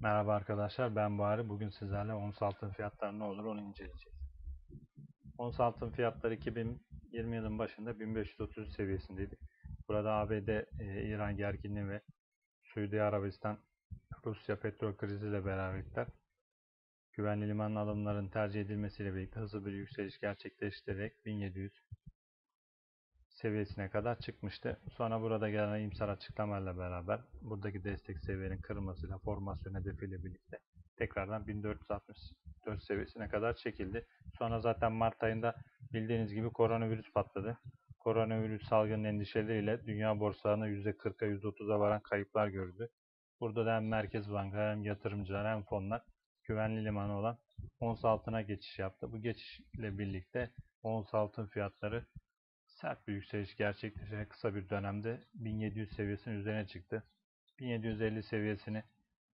Merhaba arkadaşlar ben Bahri. Bugün sizlerle ons altın fiyatları ne olur onu inceleyeceğiz. Ons altın fiyatları 2020 yılın başında 1530 seviyesindeydi. Burada ABD, e, İran gerginliği ve Suudi Arabistan, Rusya petrol kriziyle beraberlikler güvenli liman alımların tercih edilmesiyle birlikte hızlı bir yükseliş gerçekleştirerek 1700 seviyesine kadar çıkmıştı. Sonra burada gelen imsar açıklamayla beraber buradaki destek seviyenin kırılmasıyla formasyon hedefiyle birlikte tekrardan 1464 seviyesine kadar çekildi. Sonra zaten Mart ayında bildiğiniz gibi koronavirüs patladı. Koronavirüs salgının endişeleriyle dünya borsalarına %40'a %30'a varan kayıplar gördü. Burada da hem Merkez Banka hem yatırımcılar hem fonlar güvenli limanı olan ons altına geçiş yaptı. Bu geçişle birlikte ons altın fiyatları sert bir yükseliş gerçekleşerek kısa bir dönemde 1700 seviyesinin üzerine çıktı. 1750 seviyesini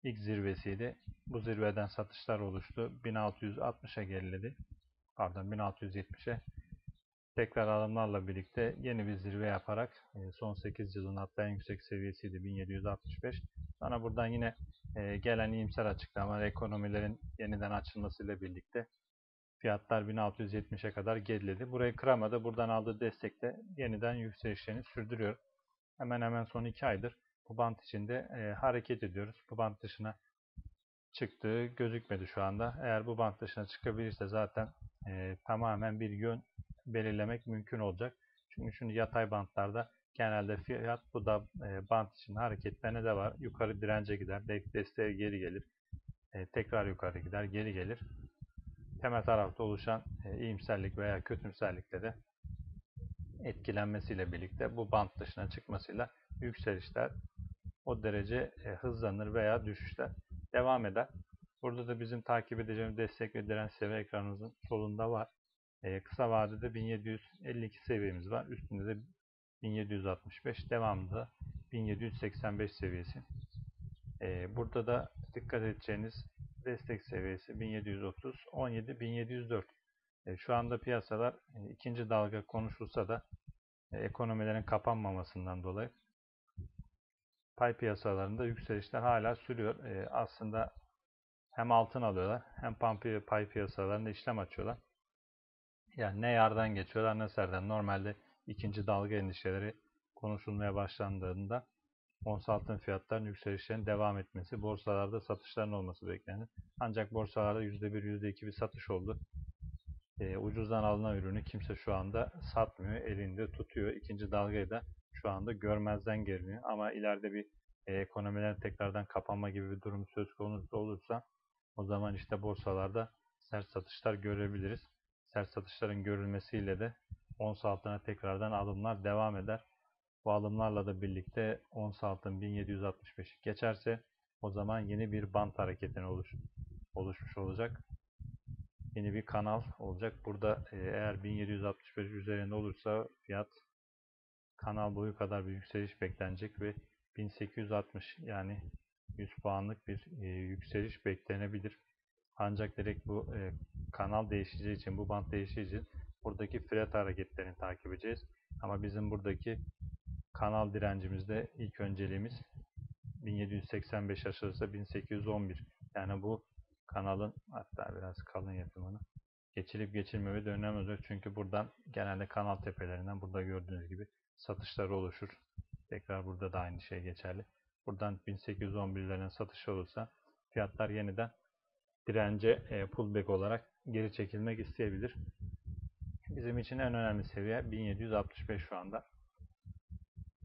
ilk zirvesiydi. Bu zirveden satışlar oluştu. 1660'a geriledi. Pardon 1670'e. Tekrar alımlarla birlikte yeni bir zirve yaparak e, son 8 yılın hatta en yüksek seviyesiydi 1765. Sonra buradan yine e, gelen iyimser açıklamalar ekonomilerin yeniden açılmasıyla birlikte Fiyatlar 1670'e kadar geriledi. Burayı kıramadı. Buradan aldığı destekte yeniden yükselişlerini sürdürüyor. Hemen hemen son 2 aydır bu bant içinde e, hareket ediyoruz. Bu bant dışına çıktığı gözükmedi şu anda. Eğer bu bant dışına çıkabilirse zaten e, tamamen bir yön belirlemek mümkün olacak. Çünkü şimdi yatay bantlarda genelde fiyat bu da e, bant için hareketlerine de var. Yukarı dirence gider, desteğe geri gelir. E, tekrar yukarı gider, geri gelir temel tarafta oluşan e, iyimserlik veya kötümserlikle de etkilenmesiyle birlikte bu bant dışına çıkmasıyla yükselişler o derece e, hızlanır veya düşüşler devam eder. Burada da bizim takip edeceğimiz destek ve direnç seviye ekranımızın solunda var. E, kısa vadede 1752 seviyemiz var. Üstünde de 1765, devamında 1785 seviyesi. E, burada da dikkat edeceğiniz destek seviyesi 1730, 17 1704. E, şu anda piyasalar e, ikinci dalga konuşulsa da e, ekonomilerin kapanmamasından dolayı pay piyasalarında yükselişler hala sürüyor. E, aslında hem altın alıyorlar hem pay piyasalarında işlem açıyorlar. Yani ne yardan geçiyorlar ne serden. Normalde ikinci dalga endişeleri konuşulmaya başlandığında ons altın fiyatlarının yükselişlerinin devam etmesi, borsalarda satışların olması beklenir. Ancak borsalarda %1, %2 bir satış oldu. E, ucuzdan alınan ürünü kimse şu anda satmıyor, elinde tutuyor. İkinci dalgayı da şu anda görmezden geliniyor. Ama ileride bir e, ekonomilerin tekrardan kapanma gibi bir durum söz konusu olursa o zaman işte borsalarda sert satışlar görebiliriz. Sert satışların görülmesiyle de ons altına tekrardan alımlar devam eder. Bu alımlarla da birlikte ons altın 1765'i geçerse o zaman yeni bir bant hareketine oluş, oluşmuş olacak. Yeni bir kanal olacak. Burada e, eğer 1765 üzerinde olursa fiyat kanal boyu kadar bir yükseliş beklenecek ve 1860 yani 100 puanlık bir e, yükseliş beklenebilir. Ancak direkt bu e, kanal değişeceği için, bu bant değişeceği için buradaki fiyat hareketlerini takip edeceğiz. Ama bizim buradaki kanal direncimizde ilk önceliğimiz 1785 aşırısı 1811. Yani bu kanalın hatta biraz kalın yapayım onu. Geçilip geçilmeme de önemli Çünkü buradan genelde kanal tepelerinden burada gördüğünüz gibi satışlar oluşur. Tekrar burada da aynı şey geçerli. Buradan 1811'lerin satışı olursa fiyatlar yeniden dirence e, pullback olarak geri çekilmek isteyebilir. Bizim için en önemli seviye 1765 şu anda.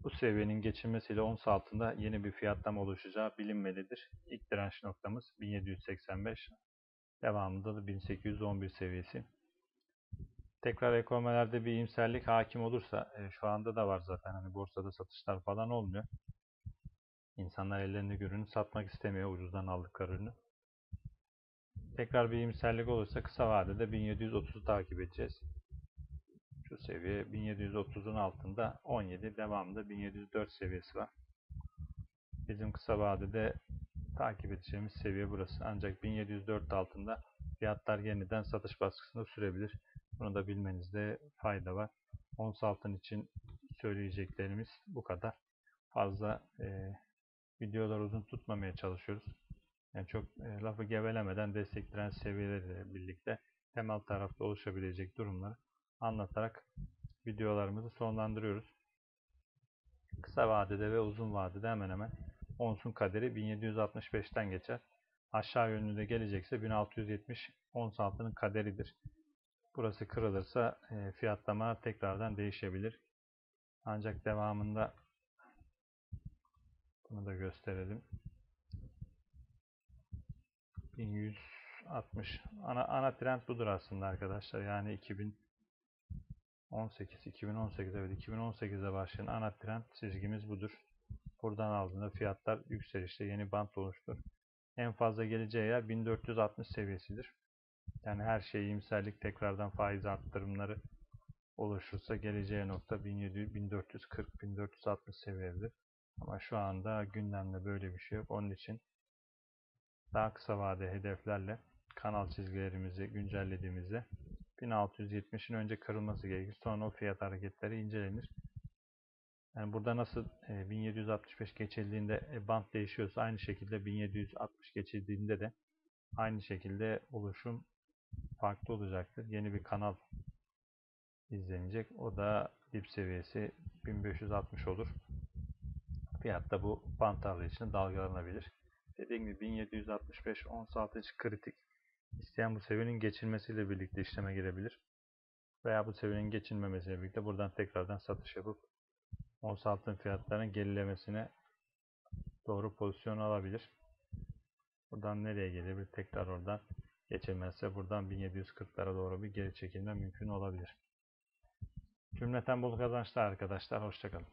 Bu seviyenin geçilmesiyle ons altında yeni bir fiyatlama oluşacağı bilinmelidir. İlk direnç noktamız 1785, devamında da 1811 seviyesi. Tekrar ekonomilerde bir iyimserlik hakim olursa, e, şu anda da var zaten hani borsada satışlar falan olmuyor. İnsanlar ellerinde ürünü satmak istemiyor ucuzdan aldıkları ürünü. Tekrar bir iyimserlik olursa kısa vadede 1730'u takip edeceğiz. Seviye 1730'un altında 17 devamında 1704 seviyesi var. Bizim kısa vadede takip edeceğimiz seviye burası. Ancak 1704 altında fiyatlar yeniden satış baskısında sürebilir. Bunu da bilmenizde fayda var. Ons altın için söyleyeceklerimiz bu kadar. Fazla e, videolar uzun tutmamaya çalışıyoruz. Yani çok e, lafı gevelemeden destek direnç seviyeleriyle birlikte temel tarafta oluşabilecek durumları anlatarak videolarımızı sonlandırıyoruz. Kısa vadede ve uzun vadede hemen hemen onsun kaderi 1765'ten geçer. Aşağı yönlü de gelecekse 1670 ons altının kaderidir. Burası kırılırsa e, fiyatlama tekrardan değişebilir. Ancak devamında bunu da gösterelim. 1160 ana ana trend budur aslında arkadaşlar. Yani 2018 2018 evet 2018'de başlayan ana trend çizgimiz budur. Buradan aldığında fiyatlar yükselişte yeni bant oluştur. En fazla geleceği yer 1460 seviyesidir. Yani her şey iyimserlik tekrardan faiz arttırımları oluşursa geleceği nokta 1700, 1440, 1460 seviyedir. Ama şu anda gündemde böyle bir şey yok. Onun için daha kısa vade hedeflerle kanal çizgilerimizi güncellediğimizde 1670'in önce kırılması gerekir. Sonra o fiyat hareketleri incelenir. Yani burada nasıl 1765 geçildiğinde band değişiyorsa aynı şekilde 1760 geçildiğinde de aynı şekilde oluşum farklı olacaktır. Yeni bir kanal izlenecek. O da dip seviyesi 1560 olur. Fiyat da bu bant için dalgalanabilir. Dediğim gibi 1765 ons altı kritik. İsteyen bu seviyenin geçilmesiyle birlikte işleme girebilir. Veya bu seviyenin geçilmemesiyle birlikte buradan tekrardan satış yapıp ons altın fiyatlarının gerilemesine doğru pozisyon alabilir. Buradan nereye gelebilir? Tekrar oradan geçilmezse buradan 1740'lara doğru bir geri çekilme mümkün olabilir. Cümleten bol kazançlar arkadaşlar. Hoşçakalın.